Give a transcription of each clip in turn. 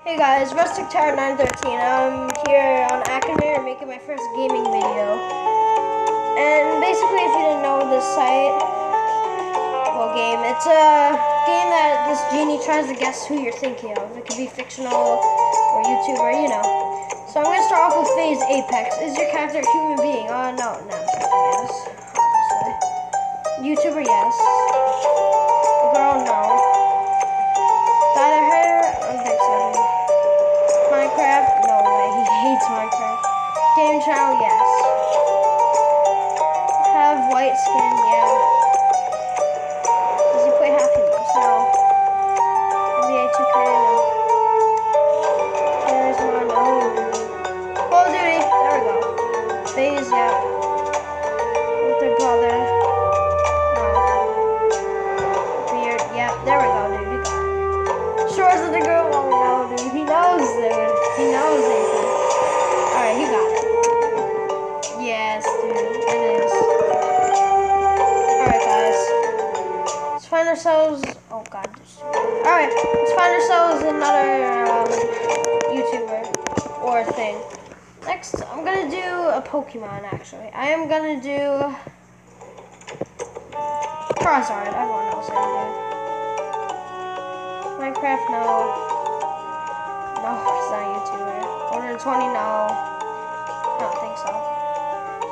Hey guys, Rustic Tower 913. I'm here on Akinator making my first gaming video. And basically, if you didn't know this site, well, game, it's a game that this genie tries to guess who you're thinking of. It could be fictional or YouTuber, you know. So I'm to start off with FaZe Apex. Is your character a human being? Oh, no, no, yes. Obviously. YouTuber, yes. Girl, no. Dyed Minecraft. Game channel? Yes. Find ourselves another um, YouTuber or thing. Next, I'm gonna do a Pokemon, actually. I am gonna do. Charizard. Everyone knows him, dude. Minecraft, no. No, it's not a YouTuber. 120, no. I don't think so.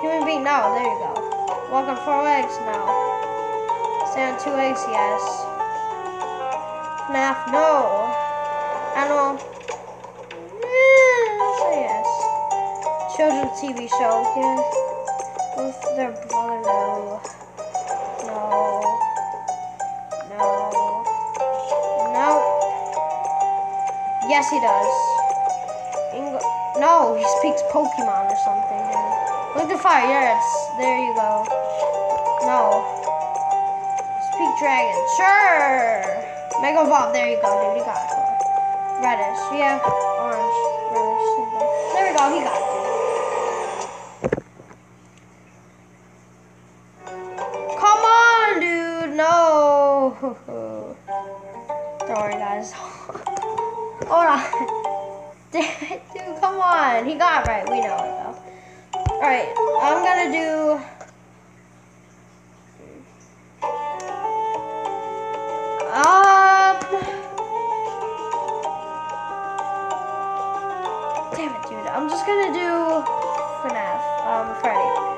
Human being, no. There you go. Walk on four legs, no. Stand on two legs, yes. FNAF, no. Animal, eh, say yes. Children's TV show, yeah. With their brother, no. No. No. No. Yes, he does. Eng- no, he speaks Pokemon or something. Look at fire. Yes, there you go. No. Speak dragon. Sure. Mega Evolve. There you go, dude. You got it. Reddish. Yeah. Orange. Reddish. There we go. He got it. Come on, dude. No. Don't worry, guys. Hold on. Damn it, dude. Come on. He got it right. We know it, though. Alright. I'm gonna do. Damn it, dude. I'm just gonna do FNAF. Um, Freddy.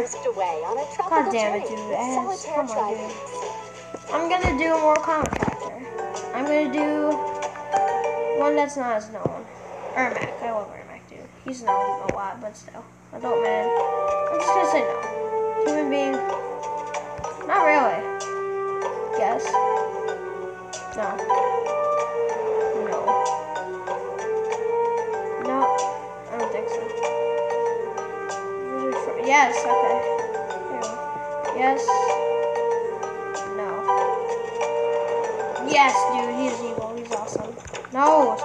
Away on a God damn it, dude. solitaire driving. I'm gonna do a more comic character. I'm gonna do one that's not as known. Ermac. I love Ermac, dude. He's known a lot, but still. Adult man. I'm just gonna say no. Human being. Not really. Yes. No. No. No. I don't think so. Yes, okay. Yes. No. Yes, dude, he's evil. He's awesome. No,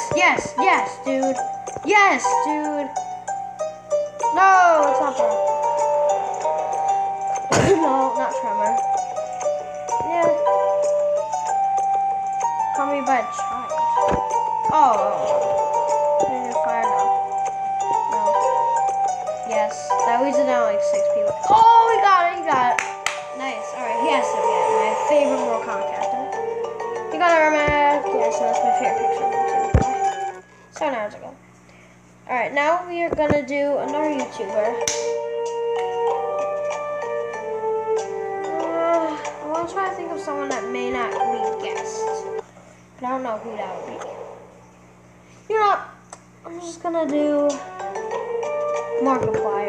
Yes, yes, yes, dude. Yes, dude. No, it's not Tremor. no, not Tremor. Yeah. Call me by a child. Oh. Under fire now. No. Yes. That leaves it down like six people. Oh, we got it, We got it. Nice. Alright, he has to get my favorite Mortal Kombat character. Got our Armad. Yes, that's my favorite picture of him too. Seven hours ago. Alright, now we are gonna do another YouTuber. Uh, I want to try to think of someone that may not be guessed. But I don't know who that would be. You know? I'm just gonna do Markiplier,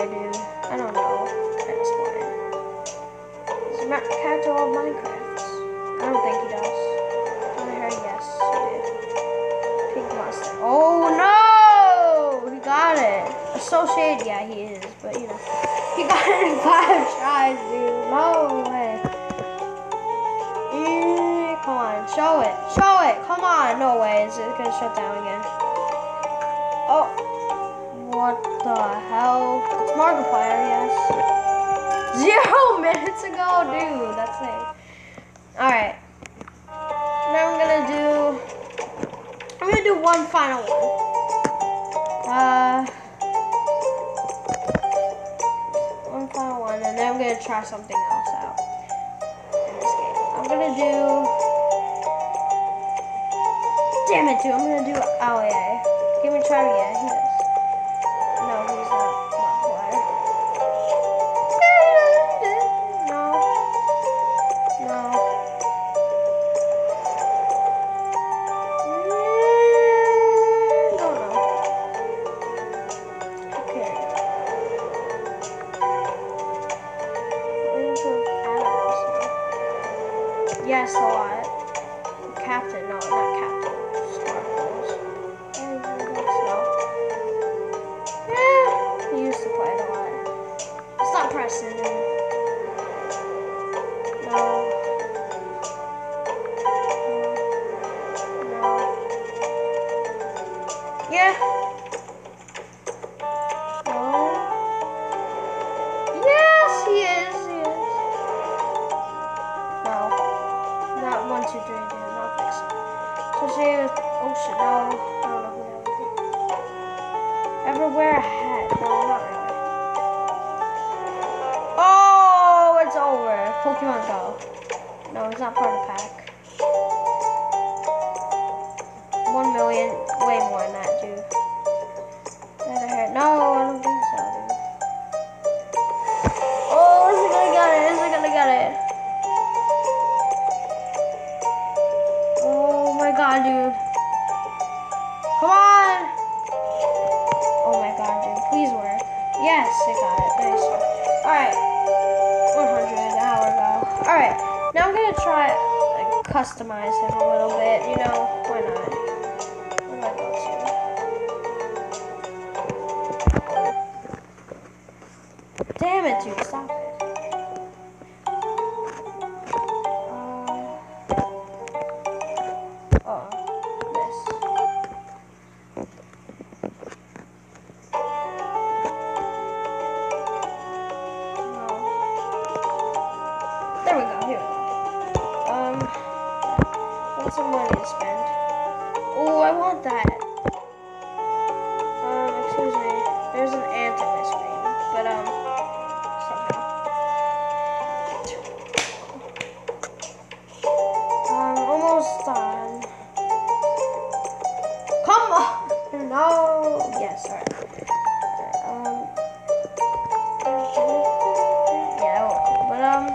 Is it gonna shut down again? Oh. What the hell? It's Markiplier, yes. Zero minutes ago, dude. That's it. Alright. Now I'm gonna do. I'm gonna do one final one. Uh. One final one, and then I'm gonna try something else out in this game. I'm gonna do. It, dude. I'm gonna do oh, Alia. Give me a try. Yeah, he does. No, he's not. Not. No. No. Don't know. Okay. Yes, a lot. Pressing. No. No. Yeah. No. Is. Is. No. Not one, two, three. Not fix. Associated with ocean. No. I don't know who that would be. Ever wear a hat? No, not really. Over. Pokemon Go. No, it's not part of the pack. One million, way more than that, dude. Leather hair. No, I don't think so, dude. Oh, is it gonna get it? Is it gonna get it? Oh my god, dude. Come on! Oh my god, dude. Please work. Yes, I got it. Nice. Alright. Alright. Now I'm gonna try like customize him a little bit. You know, why not? Damn it, dude. Stop it. Almost done. Come on! No! Yes, alright. Um. Yeah, well, but um,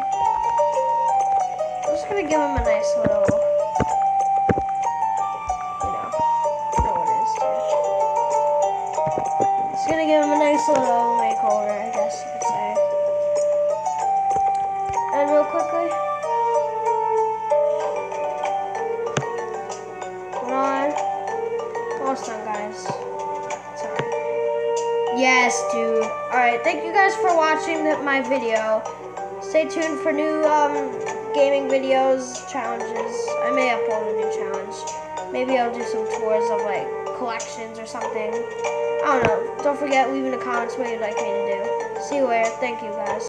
I'm just gonna give him a nice little. You know. Know what it is. Just gonna give him a nice little makeover, Yes, dude. Alright, thank you guys for watching my video. Stay tuned for new um, gaming videos, challenges. I may upload a new challenge. Maybe I'll do some tours of like collections or something. I don't know. Don't forget, leave in the comments what you'd like me to do. See you later. Thank you, guys.